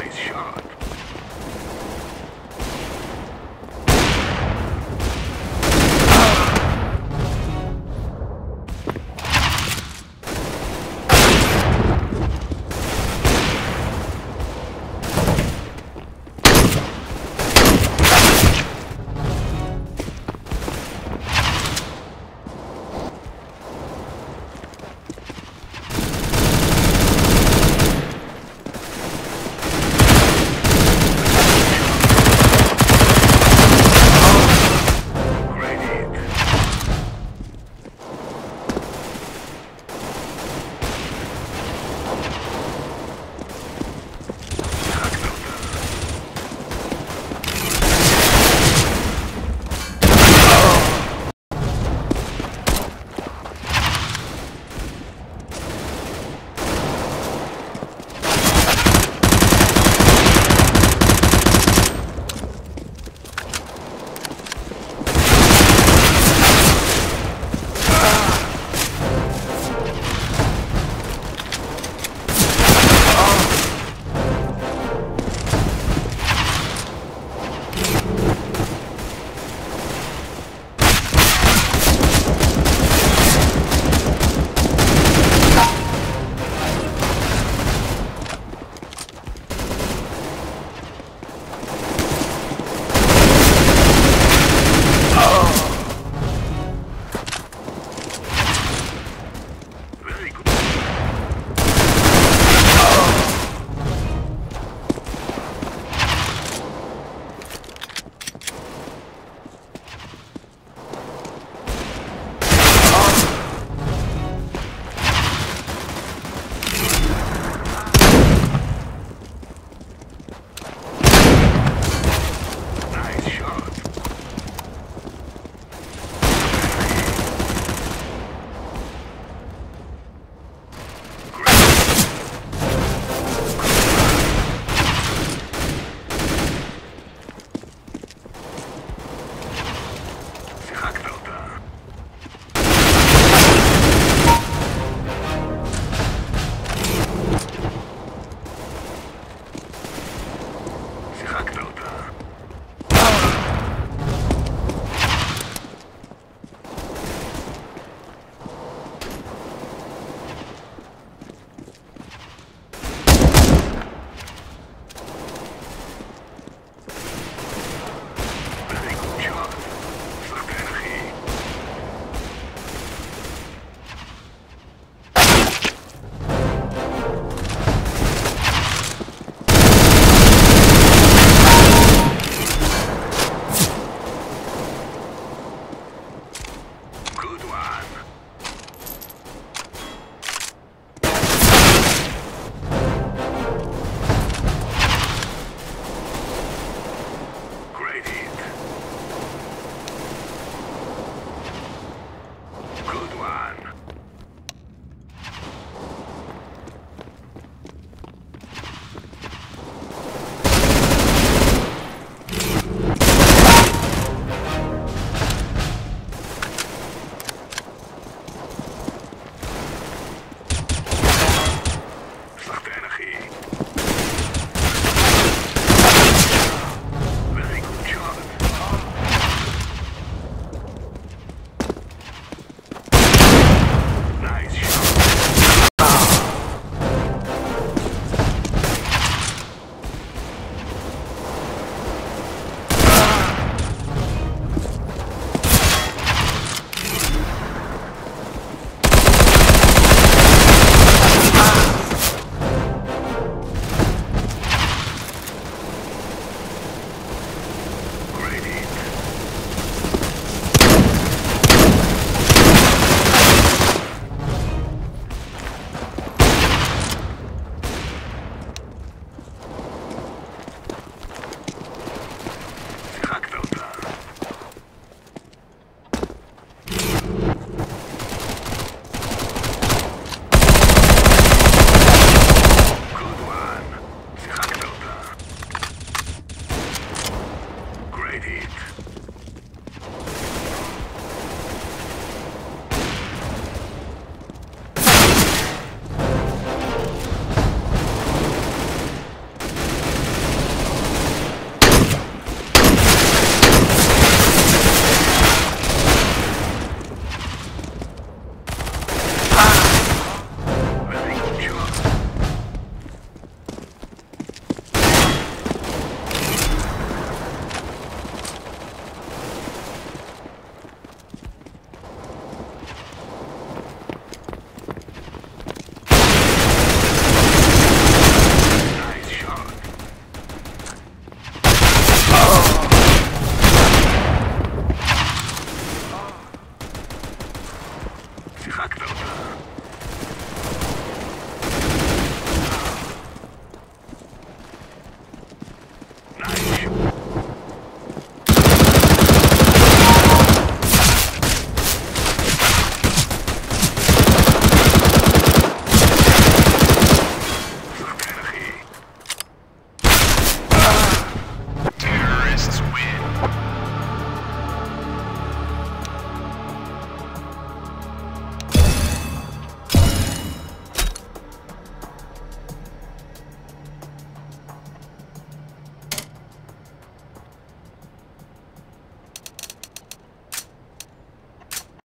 Nice shot.